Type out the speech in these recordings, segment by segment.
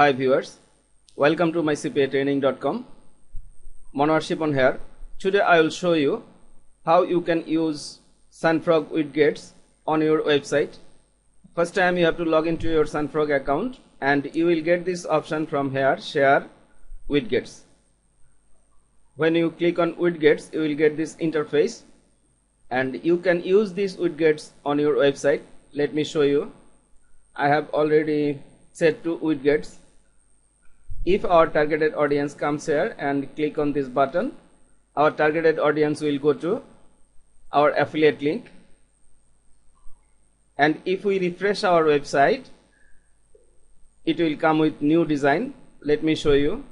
Hi viewers, welcome to mycpatraining.com. Monowar Shipon here. Today I will show you how you can use Sunfrog widgets on your website. First time you have to log into your Sunfrog account and you will get this option from here share widgets. When you click on widgets you will get this interface and you can use these widgets on your website. Let me show you. I have already set two widgets if our targeted audience comes here and click on this button our targeted audience will go to our affiliate link. And if we refresh our website it will come with new design. Let me show you.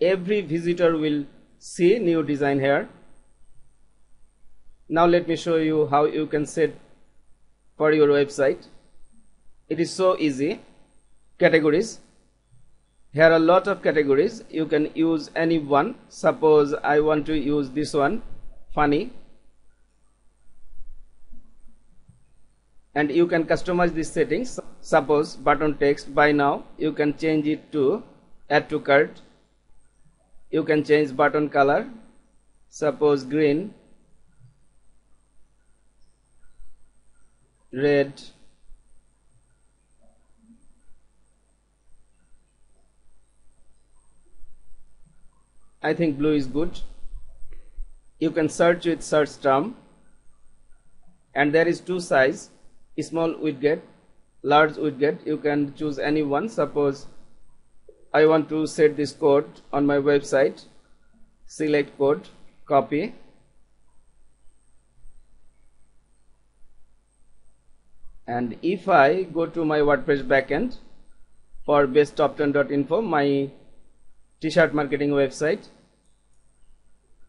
Every visitor will see new design here now let me show you how you can set for your website. It is so easy. Categories. Here are a lot of categories. You can use any one. Suppose I want to use this one funny. And you can customize these settings. Suppose button text. By now you can change it to add to cart. You can change button color. Suppose green red. I think blue is good. You can search with search term. And there is two size small widget large widget. You can choose any one. Suppose I want to set this code on my website. Select code copy and if I go to my WordPress backend for besttop10.info my t-shirt marketing website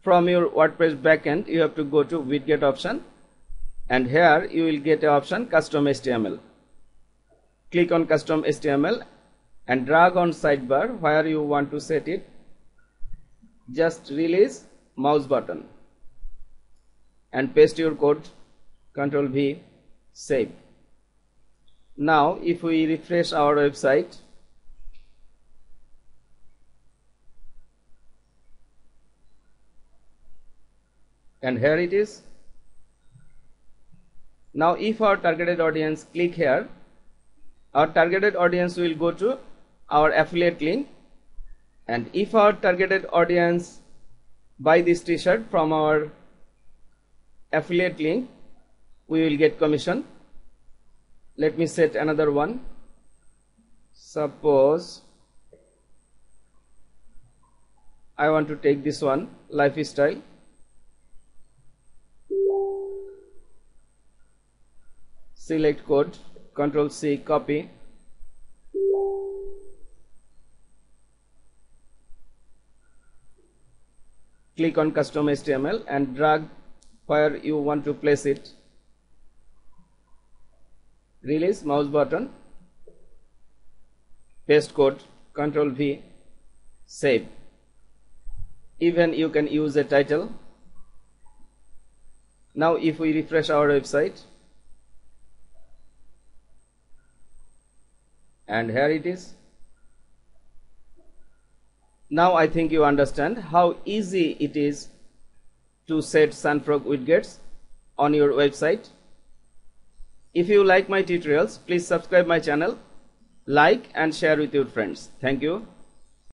from your WordPress backend you have to go to widget option. And here you will get an option custom HTML click on custom HTML and drag on sidebar where you want to set it. Just release mouse button and paste your code control V save now if we refresh our website. And here it is. Now if our targeted audience click here. Our targeted audience will go to our affiliate link. And if our targeted audience buy this t-shirt from our affiliate link we will get commission let me set another one. Suppose I want to take this one lifestyle. Select code control C copy. Click on custom HTML and drag where you want to place it release mouse button. Paste code. Control V. Save. Even you can use a title. Now if we refresh our website. And here it is. Now I think you understand how easy it is to set Sunfrog widgets on your website if you like my tutorials, please subscribe my channel, like and share with your friends. Thank you.